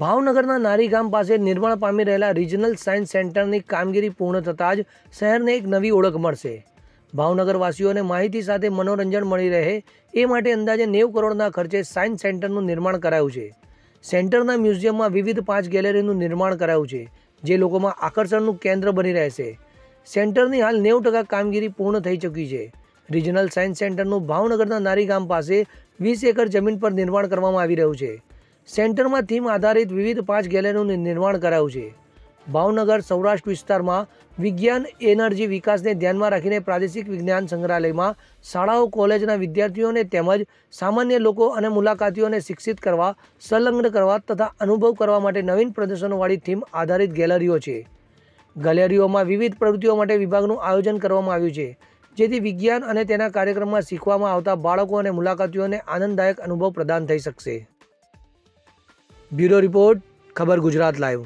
ભાવનગરના નારીગામ પાસે નિર્માણ પામી રહેલા રિજનલ સાયન્સ સેન્ટરની કામગીરી પૂર્ણ થતાં જ શહેરને એક નવી ઓળખ મળશે. ભાવનગરવાસીઓને માહિતી સાથે મનોરંજન મળી રહે એ માટે અંદાજે નેવું કરોડના ખર્ચે સાયન્સ સેન્ટરનું નિર્માણ કરાયું છે. સેન્ટરના મ્યુઝિયમમાં વિવિધ પાંચ ગેલેરીનું નિર્માણ કરાયું છે, જે લોકોમાં આકર્ષણનું કેન્દ્ર બની રહેશે. સેન્ટરની હાલ નેવું ટકા કામગીરી પૂર્ણ થઈ ચૂકી છે. રિજનલ સાયન્સ સેન્ટરનું ભાવનગરના નારીગામ પાસે વીસ એકર જમીન પર નિર્માણ કરવામાં આવી રહ્યું છે. સેન્ટરમાં થીમ આધારિત વિવિધ પાંચ ગેલેરીનું નિર્માણ કરાયું છે. ભાવનગર સૌરાષ્ટ્ર વિસ્તારમાં વિજ્ઞાન, એનર્જી, વિકાસને ધ્યાનમાં રાખીને પ્રાદેશિક વિજ્ઞાન સંગ્રહાલયમાં શાળાઓ, કોલેજના વિદ્યાર્થીઓને તેમજ સામાન્ય લોકો અને મુલાકાતીઓને શિક્ષિત કરવા, સંલગ્ન કરવા તથા અનુભવ કરવા માટે નવીન પ્રદર્શનોવાળી થીમ આધારિત ગેલેરીઓ છે. ગેલેરીઓમાં વિવિધ પ્રવૃત્તિઓ માટે વિભાગનું આયોજન કરવામાં આવ્યું છે, જેથી વિજ્ઞાન અને તેના કાર્યક્રમમાં શીખવામાં આવતા બાળકો અને મુલાકાતીઓને આનંદદાયક અનુભવ પ્રદાન થઈ શકશે. બ્યુરો રિપોર્ટ ખબર ગુજરાત લાઈવ.